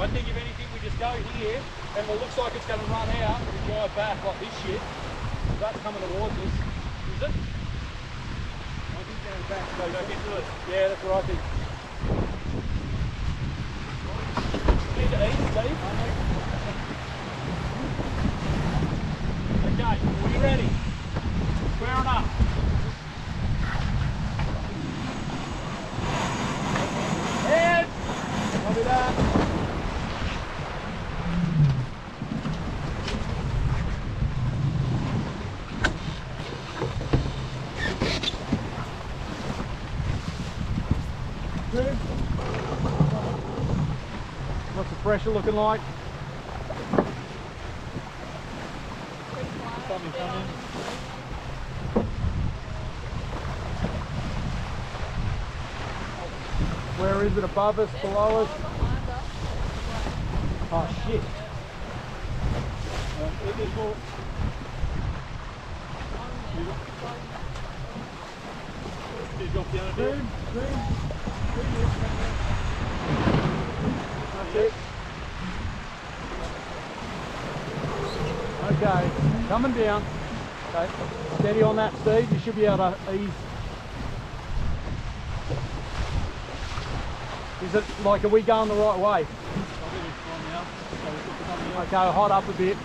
I think if anything, we just go here, and it looks like it's going to run out, we drive back like this shit. That's coming towards us. Is it? I think going back. Go back into it. Yeah, that's what I think. Need to eat, Steve. Okay, are you ready? Squaring up. Head! Copy that. Good. What's the pressure looking like? Where is it? Above us, below us? Oh shit. Okay, coming down. Okay, steady on that, Steve. You should be able to ease. Is it like, are we going the right way? Okay, hot up a bit.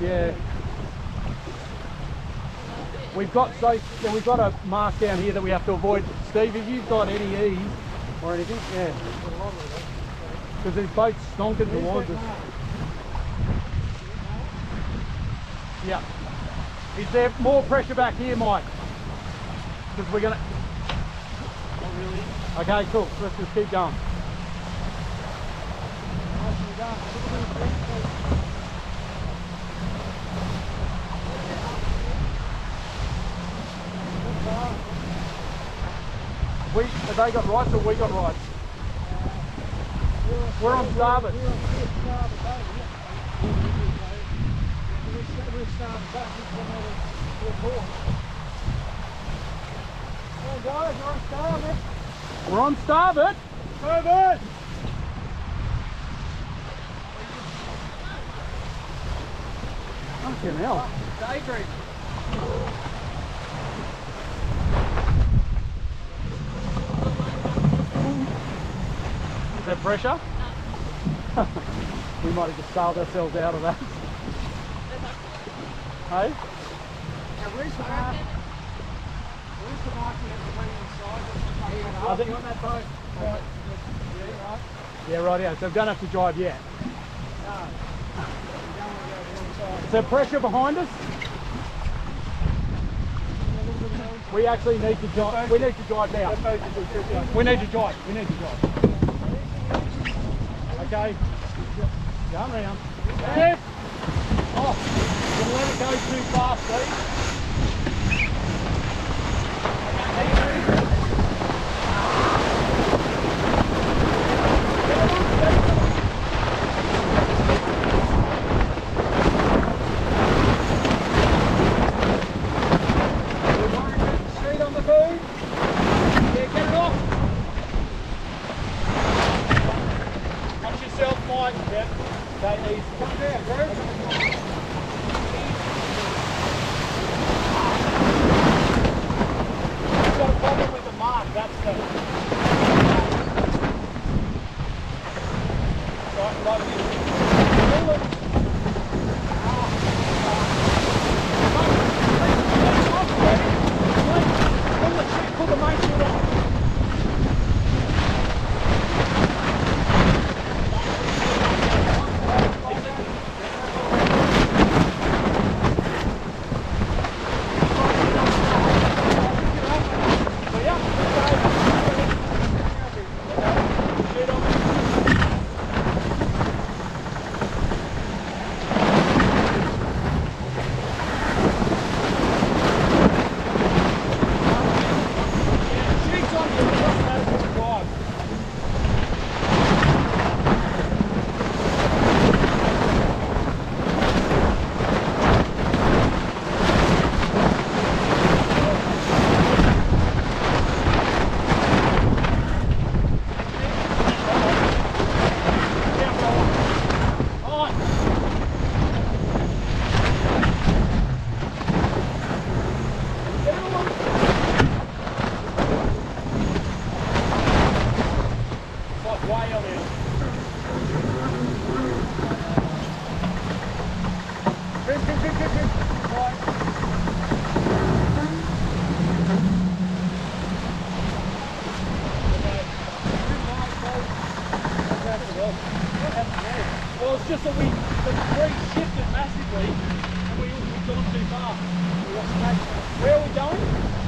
Yeah. We've got so yeah, we've got a mark down here that we have to avoid. Steve, if you've got any ease or anything, yeah. Because there's boats stonking towards us. Yeah. Is there more pressure back here, Mike? Because we're gonna. Not really. Okay, cool. Let's just keep going. We have they got rights or we got rights? We're on starboard. We're on starboard. We're on starboard. Fucking hell. Is there pressure? we might have just sailed ourselves out of that. hey? Where's the mark? Where's the I think on that boat. Yeah, right. Yeah, right, yeah. so we don't have to drive yet. Is there pressure behind us? We actually need to drive. We need to drive now. We need to drive. We need to drive. Okay. Going round. Yes. Oh, don't let it go too fast, Steve. Straight Chinese. Come there, Bert. That's the Well, it's just that we, the breeze shifted massively and we've gone too far. Where are we going?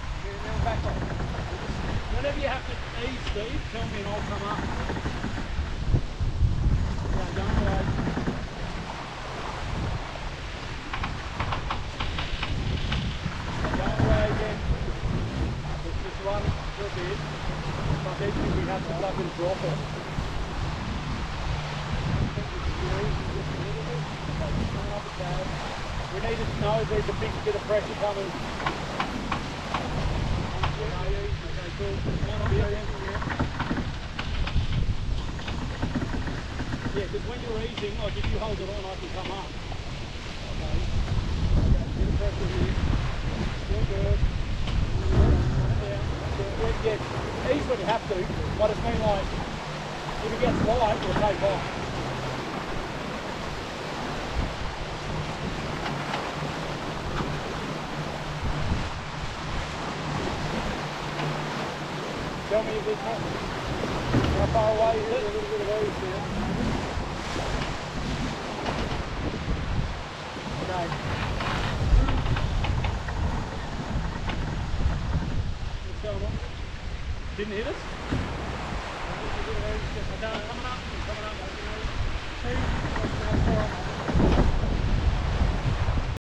Whenever you have to ease, Steve, and I'll come up. We have to fucking drop it. We need to know there's a big bit of pressure coming. Okay, cool. One on the other end. Yeah, because when you're easing, like if you hold it on, I can come up. Okay. Yeah, yeah. Ease when you have to, but it's been like, if it gets light, it'll take off. tell me a bit more? How far away is it? A little bit away here. Okay. What's going on? Didn't hit us?